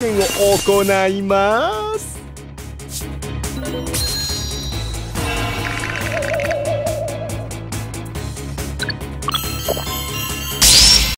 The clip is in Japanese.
を行います。